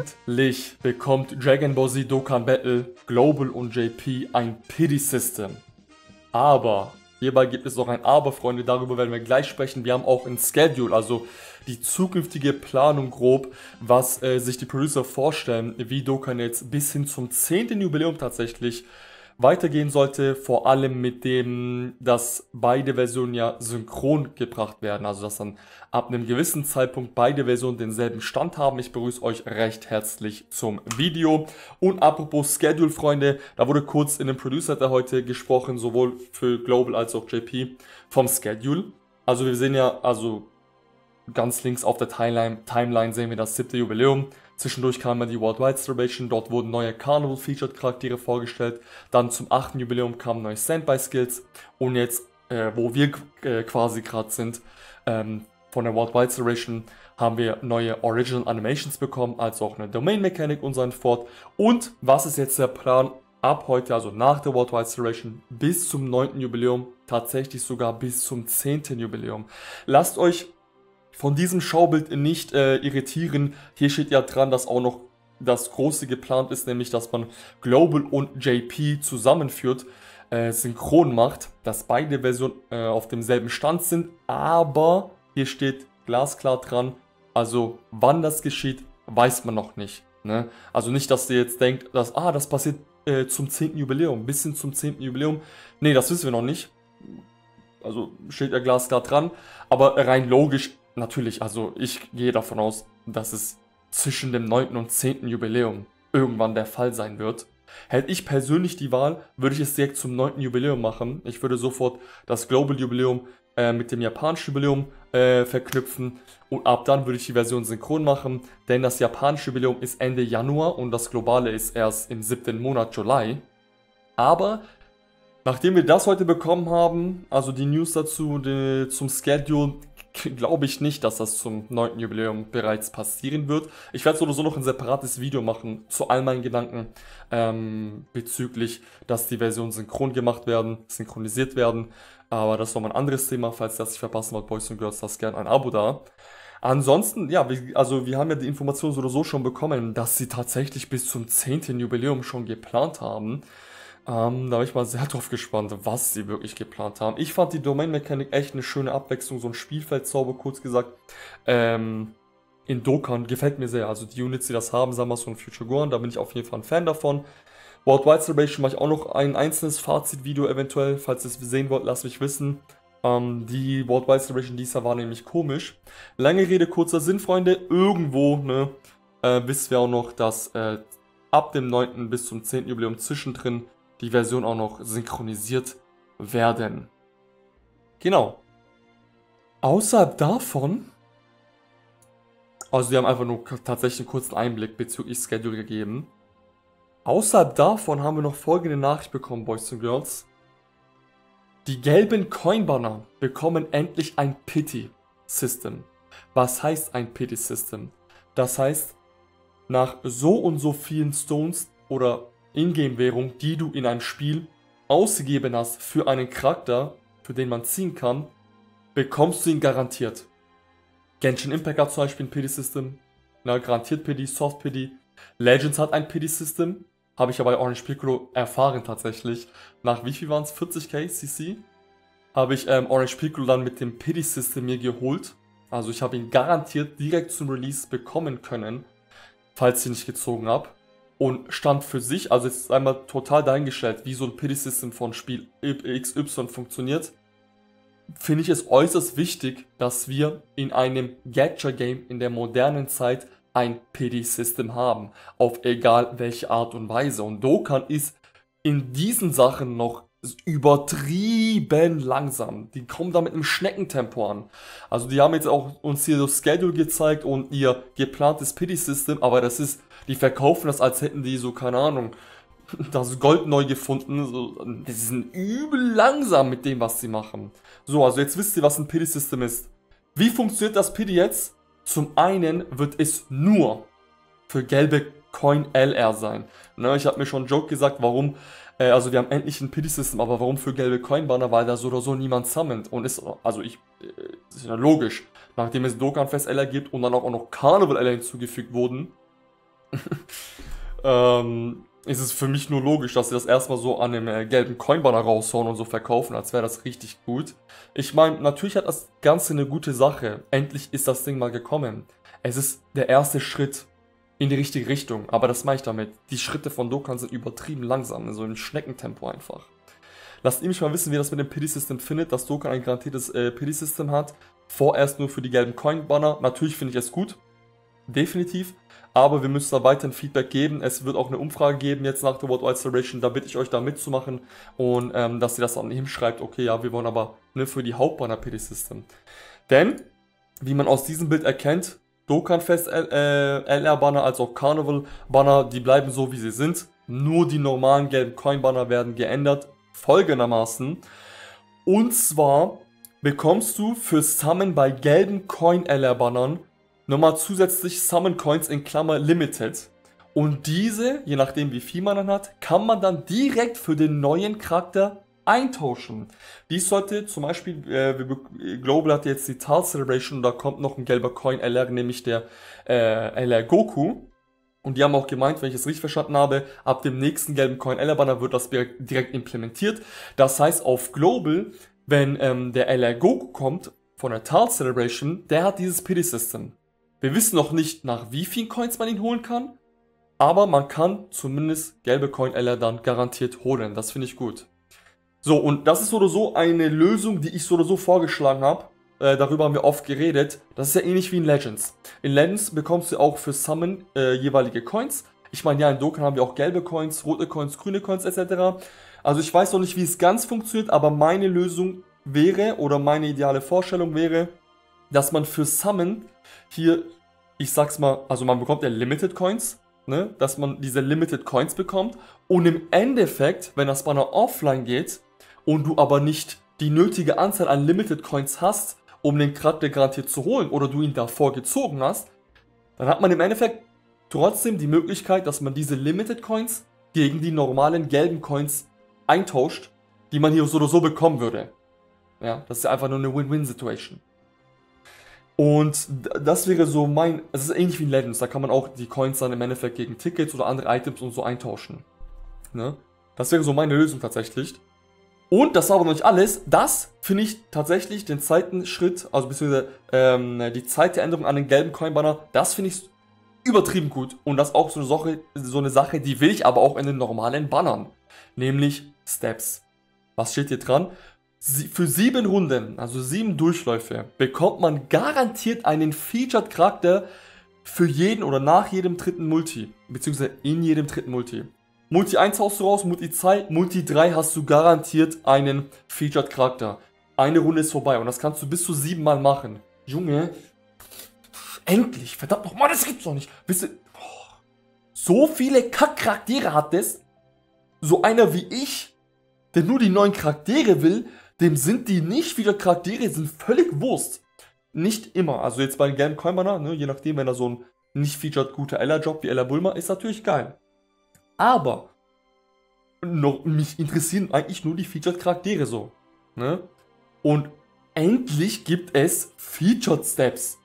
Endlich bekommt Dragon Ball Z Dokkan Battle, Global und JP ein Pity-System. Aber, hierbei gibt es noch ein Aber, Freunde, darüber werden wir gleich sprechen. Wir haben auch ein Schedule, also die zukünftige Planung grob, was äh, sich die Producer vorstellen, wie Dokkan jetzt bis hin zum 10. Jubiläum tatsächlich weitergehen sollte, vor allem mit dem, dass beide Versionen ja synchron gebracht werden, also dass dann ab einem gewissen Zeitpunkt beide Versionen denselben Stand haben. Ich begrüße euch recht herzlich zum Video. Und apropos Schedule, Freunde, da wurde kurz in dem Producer der heute gesprochen, sowohl für Global als auch JP, vom Schedule. Also wir sehen ja, also ganz links auf der Timeline, Timeline sehen wir das siebte Jubiläum. Zwischendurch kam ja die Worldwide Celebration, dort wurden neue Carnival-Featured Charaktere vorgestellt. Dann zum 8. Jubiläum kamen neue Standby-Skills. Und jetzt, äh, wo wir äh, quasi gerade sind, ähm, von der Worldwide Celebration haben wir neue Original Animations bekommen, als auch eine Domain Mechanik und so fort. Und was ist jetzt der Plan ab heute, also nach der Worldwide Celebration, bis zum 9. Jubiläum, tatsächlich sogar bis zum 10. Jubiläum. Lasst euch von diesem Schaubild nicht äh, irritieren. Hier steht ja dran, dass auch noch das Große geplant ist, nämlich dass man Global und JP zusammenführt, äh, synchron macht, dass beide Versionen äh, auf demselben Stand sind, aber hier steht glasklar dran, also wann das geschieht, weiß man noch nicht. Ne? Also nicht, dass ihr jetzt denkt, dass, ah, das passiert äh, zum 10. Jubiläum, bis hin zum 10. Jubiläum. Ne, das wissen wir noch nicht. Also steht ja glasklar dran, aber rein logisch natürlich, also ich gehe davon aus, dass es zwischen dem 9. und 10. Jubiläum irgendwann der Fall sein wird. Hätte ich persönlich die Wahl, würde ich es direkt zum 9. Jubiläum machen. Ich würde sofort das Global Jubiläum äh, mit dem japanischen Jubiläum äh, verknüpfen und ab dann würde ich die Version synchron machen, denn das japanische Jubiläum ist Ende Januar und das globale ist erst im 7. Monat Juli. Aber nachdem wir das heute bekommen haben, also die News dazu die, zum Schedule, glaube ich nicht, dass das zum 9. Jubiläum bereits passieren wird. Ich werde sowieso noch ein separates Video machen zu all meinen Gedanken ähm, bezüglich, dass die Versionen synchron gemacht werden, synchronisiert werden. Aber das ist nochmal ein anderes Thema. Falls ihr das nicht verpassen wollt, Boys und Girls, lasst gerne ein Abo da. Ansonsten, ja, wir, also wir haben ja die Information so oder so schon bekommen, dass sie tatsächlich bis zum 10. Jubiläum schon geplant haben. Ähm, da bin ich mal sehr drauf gespannt, was sie wirklich geplant haben. Ich fand die Domain-Mechanik echt eine schöne Abwechslung, so ein Spielfeldzauber, kurz gesagt. Ähm, in Dokkan gefällt mir sehr. Also die Units, die das haben, Samasu und Future Gohan, da bin ich auf jeden Fall ein Fan davon. Worldwide Celebration mache ich auch noch ein einzelnes Fazit-Video eventuell. Falls ihr es sehen wollt, lasst mich wissen. Ähm, die Worldwide Celebration dieser war nämlich komisch. Lange Rede, kurzer Sinn, Freunde. Irgendwo, ne, äh, wissen wir auch noch, dass äh, ab dem 9. bis zum 10. Jubiläum zwischendrin die Version auch noch synchronisiert werden. Genau. Außerhalb davon, also die haben einfach nur tatsächlich einen kurzen Einblick bezüglich Schedule gegeben. Außerhalb davon haben wir noch folgende Nachricht bekommen, Boys und Girls. Die gelben Coinbanner bekommen endlich ein Pity-System. Was heißt ein Pity-System? Das heißt, nach so und so vielen Stones oder Ingame-Währung, die du in einem Spiel ausgegeben hast für einen Charakter, für den man ziehen kann, bekommst du ihn garantiert. Genshin Impact hat zum Beispiel ein Pity-System, garantiert Pity, Soft Pity. Legends hat ein Pity-System, habe ich aber bei Orange Piccolo erfahren tatsächlich. Nach wie viel waren es? 40k CC? Habe ich ähm, Orange Piccolo dann mit dem Pity-System mir geholt. Also ich habe ihn garantiert direkt zum Release bekommen können, falls ich nicht gezogen habe und stand für sich, also jetzt ist einmal total dahingestellt, wie so ein Pity-System von Spiel XY funktioniert, finde ich es äußerst wichtig, dass wir in einem Gacha-Game in der modernen Zeit ein Pity-System haben, auf egal welche Art und Weise. Und Dokkan ist in diesen Sachen noch übertrieben langsam. Die kommen da mit einem Schneckentempo an. Also die haben jetzt auch uns hier das Schedule gezeigt und ihr geplantes Pity-System, aber das ist die verkaufen das, als hätten die so, keine Ahnung, das Gold neu gefunden. Die sind übel langsam mit dem, was sie machen. So, also jetzt wisst ihr, was ein Pity-System ist. Wie funktioniert das Pity jetzt? Zum einen wird es nur für gelbe Coin LR sein. Ne, ich habe mir schon einen Joke gesagt, warum, äh, also wir haben endlich ein Pity-System, aber warum für gelbe Coin-Banner, weil da so oder so niemand summont. Und ist, also ich, äh, ist ja logisch, nachdem es Dokkan Fest LR gibt und dann auch noch Carnival LR hinzugefügt wurden, ähm, ist es für mich nur logisch, dass sie das erstmal so an dem äh, gelben Coinbanner raushauen und so verkaufen, als wäre das richtig gut. Ich meine, natürlich hat das Ganze eine gute Sache. Endlich ist das Ding mal gekommen. Es ist der erste Schritt in die richtige Richtung, aber das meine ich damit. Die Schritte von Dokkan sind übertrieben langsam, so im Schneckentempo einfach. Lasst mich mal wissen, wie das mit dem Pity-System findet, dass Dokkan ein garantiertes äh, Pity-System hat. Vorerst nur für die gelben Coin-Banner. Natürlich finde ich es gut. Definitiv. Aber wir müssen da weiterhin Feedback geben. Es wird auch eine Umfrage geben jetzt nach der World Wide Celebration. Da bitte ich euch da mitzumachen und ähm, dass ihr das dann hinschreibt. Okay, ja, wir wollen aber ne, für die Hauptbanner PD System. Denn, wie man aus diesem Bild erkennt, Dokkan Fest äh, LR Banner als auch Carnival Banner, die bleiben so wie sie sind. Nur die normalen gelben Coin Banner werden geändert. Folgendermaßen. Und zwar bekommst du für Summon bei gelben Coin LR Bannern nochmal zusätzlich Summon Coins in Klammer Limited. Und diese, je nachdem wie viel man dann hat, kann man dann direkt für den neuen Charakter eintauschen. Dies sollte zum Beispiel, äh, Global hat jetzt die Tal Celebration und da kommt noch ein gelber Coin LR, nämlich der äh, LR Goku. Und die haben auch gemeint, wenn ich es richtig verstanden habe, ab dem nächsten gelben Coin LR Banner wird das direkt implementiert. Das heißt, auf Global, wenn ähm, der LR Goku kommt von der Tal Celebration, der hat dieses Pity System. Wir wissen noch nicht, nach wie vielen Coins man ihn holen kann, aber man kann zumindest gelbe Coin LR dann garantiert holen. Das finde ich gut. So, und das ist so oder so eine Lösung, die ich so oder so vorgeschlagen habe. Äh, darüber haben wir oft geredet. Das ist ja ähnlich wie in Legends. In Legends bekommst du auch für Summon äh, jeweilige Coins. Ich meine, ja, in Dokkan haben wir auch gelbe Coins, rote Coins, grüne Coins etc. Also ich weiß noch nicht, wie es ganz funktioniert, aber meine Lösung wäre oder meine ideale Vorstellung wäre, dass man für Summon hier, ich sag's mal, also man bekommt ja Limited Coins, ne, dass man diese Limited Coins bekommt und im Endeffekt, wenn das Banner offline geht und du aber nicht die nötige Anzahl an Limited Coins hast, um den Charakter garantiert zu holen oder du ihn davor gezogen hast, dann hat man im Endeffekt trotzdem die Möglichkeit, dass man diese Limited Coins gegen die normalen gelben Coins eintauscht, die man hier so oder so bekommen würde. Ja, das ist einfach nur eine Win-Win-Situation. Und das wäre so mein, es ist ähnlich wie in Legends, da kann man auch die Coins dann im Endeffekt gegen Tickets oder andere Items und so eintauschen. Ne? Das wäre so meine Lösung tatsächlich. Und das war aber noch nicht alles. Das finde ich tatsächlich den zweiten Schritt, also beziehungsweise ähm, die zweite Änderung an den gelben Coin-Banner, das finde ich übertrieben gut. Und das ist auch so eine, Sache, so eine Sache, die will ich aber auch in den normalen Bannern. Nämlich Steps. Was steht hier dran? für sieben Runden, also sieben Durchläufe, bekommt man garantiert einen Featured Charakter für jeden oder nach jedem dritten Multi, beziehungsweise in jedem dritten Multi. Multi 1 haust du raus, Multi 2, Multi 3 hast du garantiert einen Featured Charakter. Eine Runde ist vorbei und das kannst du bis zu sieben Mal machen. Junge, endlich, verdammt nochmal, das gibt's doch nicht. Wisst ihr, oh, so viele Kack-Charaktere hat das, so einer wie ich, der nur die neuen Charaktere will, dem sind die nicht wieder Charaktere, sind völlig Wurst. Nicht immer. Also jetzt bei gelben Coinbanner, ne, je nachdem, wenn er so ein nicht featured guter Ella-Job wie Ella Bulma ist, natürlich geil. Aber noch, mich interessieren eigentlich nur die featured Charaktere so. Ne? Und endlich gibt es Featured Steps.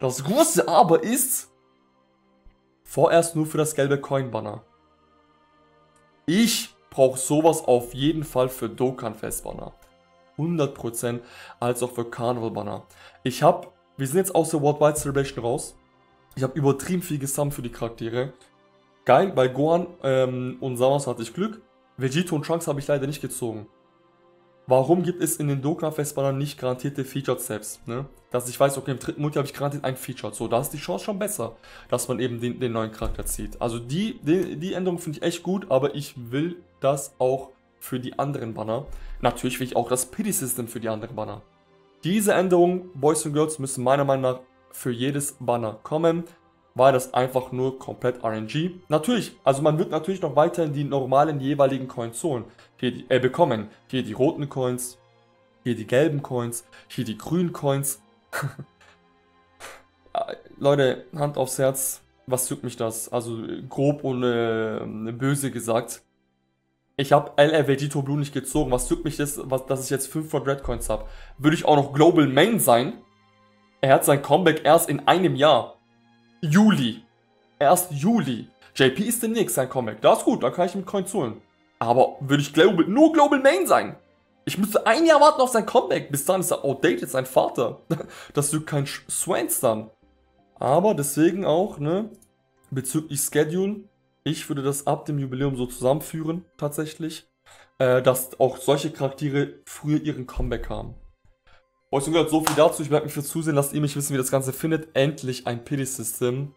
Das große Aber ist, vorerst nur für das gelbe Coin-Banner. Ich brauche sowas auf jeden Fall für Dokkan Fest Banner. 100% als auch für Carnival Banner. Ich habe, wir sind jetzt aus der Worldwide Celebration raus. Ich habe übertrieben viel gesammelt für die Charaktere. Geil, bei Gohan ähm, und Samus hatte ich Glück. Vegito und Trunks habe ich leider nicht gezogen. Warum gibt es in den Dokkan-Festbannern nicht garantierte Featured Steps? Ne? Dass ich weiß, okay, im dritten Multi habe ich garantiert ein Featured. So, da ist die Chance schon besser, dass man eben den, den neuen Charakter zieht. Also die, die, die Änderung finde ich echt gut, aber ich will das auch für die anderen Banner. Natürlich will ich auch das Pity-System für die anderen Banner. Diese Änderungen, Boys und Girls, müssen meiner Meinung nach für jedes Banner kommen war das einfach nur komplett RNG. Natürlich, also man wird natürlich noch weiterhin die normalen jeweiligen Coins holen, hier die, äh, bekommen. Hier die roten Coins, hier die gelben Coins, hier die grünen Coins. Äh, Leute, Hand aufs Herz, was juckt mich das? Also grob und äh, böse gesagt. Ich habe LR Vegito Blue nicht gezogen. Was juckt mich das, was, dass ich jetzt 500 Red Coins habe? Würde ich auch noch Global Main sein? Er hat sein Comeback erst in einem Jahr. Juli. Erst Juli. JP ist demnächst sein Comeback. Das ist gut, dann kann ich ihm Coins holen. Aber würde ich Global, nur Global Main sein? Ich müsste ein Jahr warten auf sein Comeback. Bis dann ist er outdated, sein Vater. Das ist kein Swans dann. Aber deswegen auch, ne, bezüglich Schedule, ich würde das ab dem Jubiläum so zusammenführen, tatsächlich, äh, dass auch solche Charaktere früher ihren Comeback haben. Euch gehört so viel dazu, ich bedanke mich fürs Zusehen, lasst ihr mich wissen, wie das Ganze findet. Endlich ein Pity-System.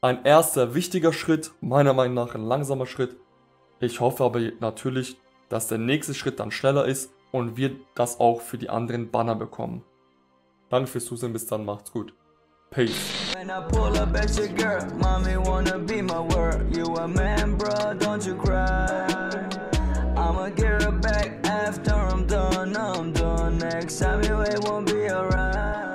Ein erster wichtiger Schritt, meiner Meinung nach ein langsamer Schritt. Ich hoffe aber natürlich, dass der nächste Schritt dann schneller ist und wir das auch für die anderen Banner bekommen. Danke fürs Zusehen, bis dann, macht's gut. Peace. When I pull up at your girl, mommy wanna be my word. You a man, bro, don't you cry. I'ma get her back after I'm done, I'm done. Next time you wait won't be alright.